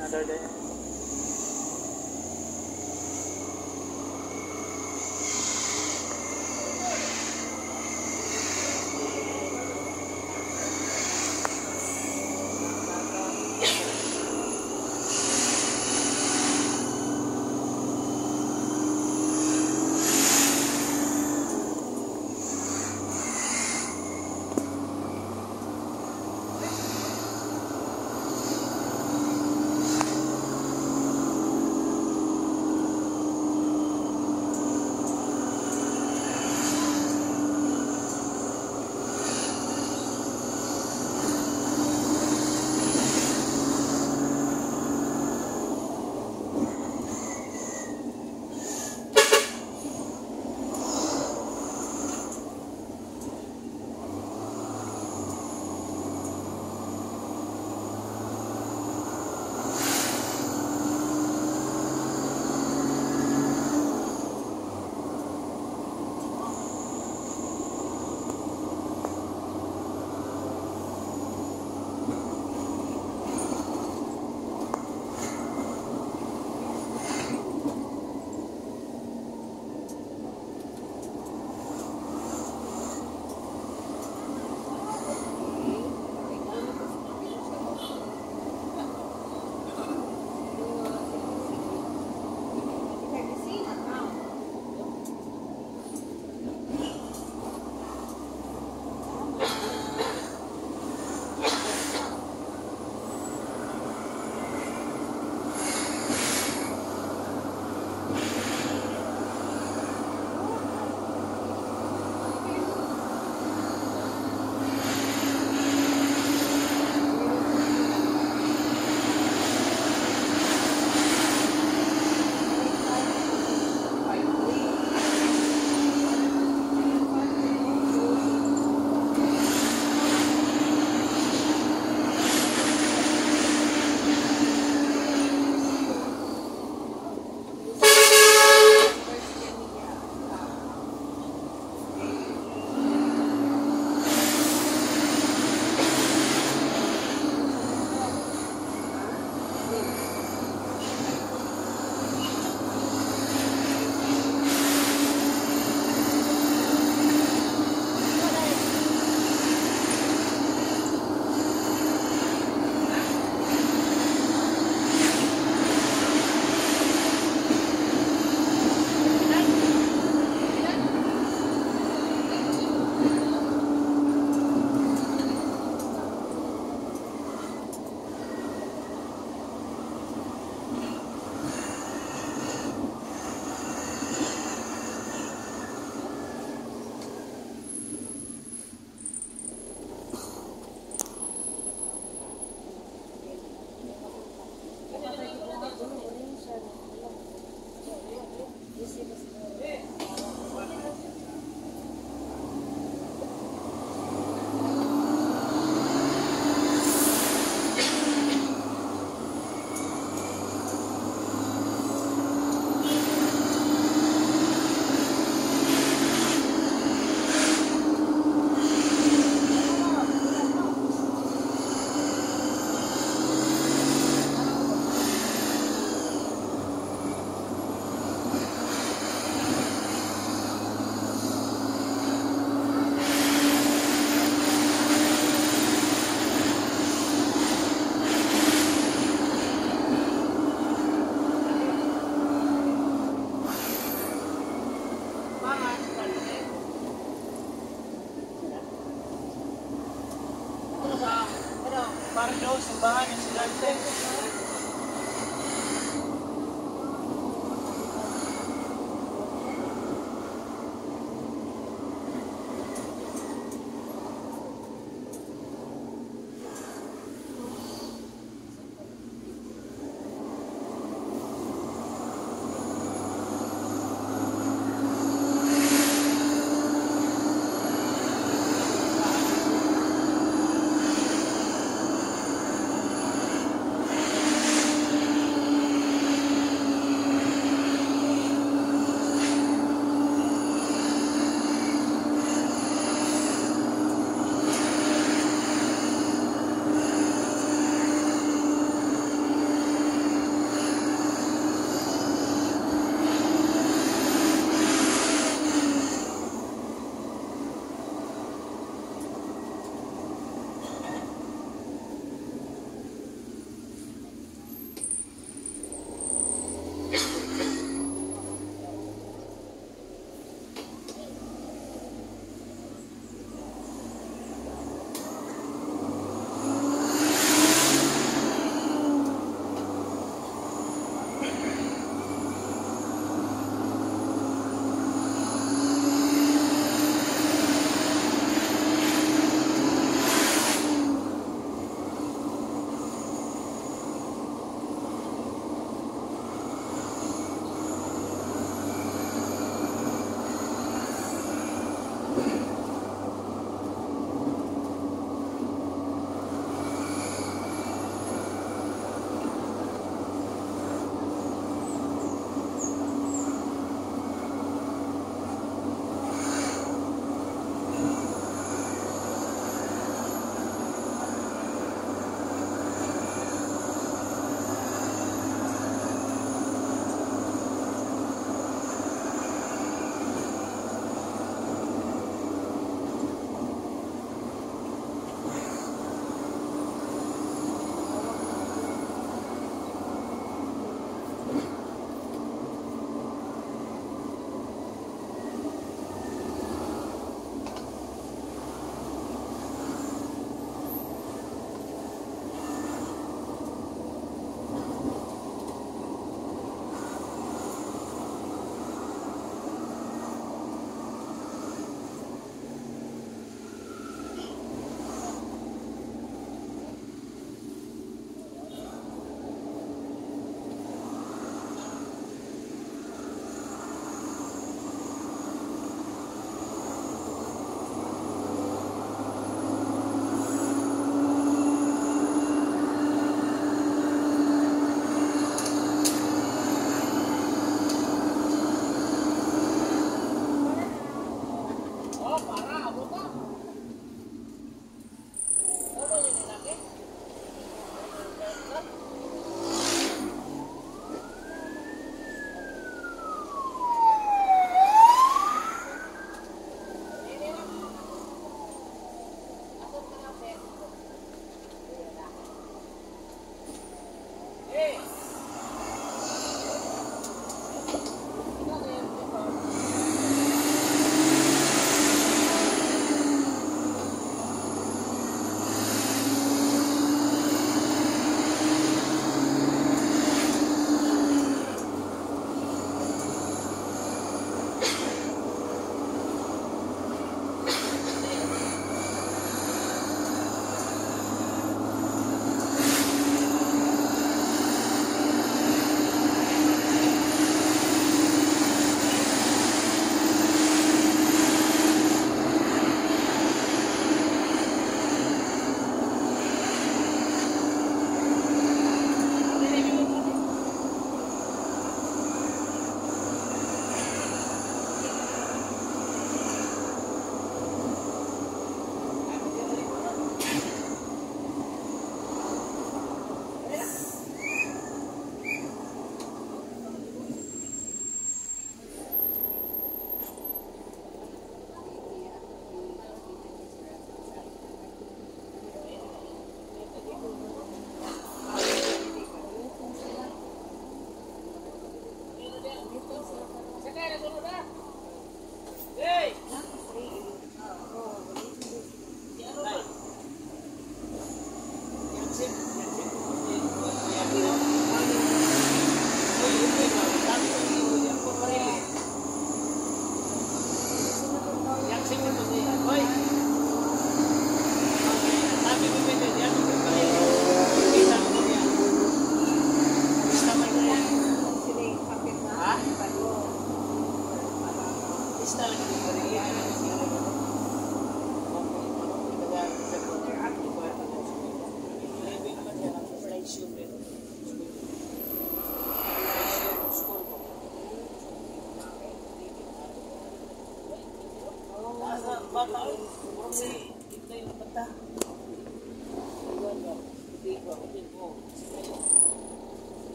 Another day.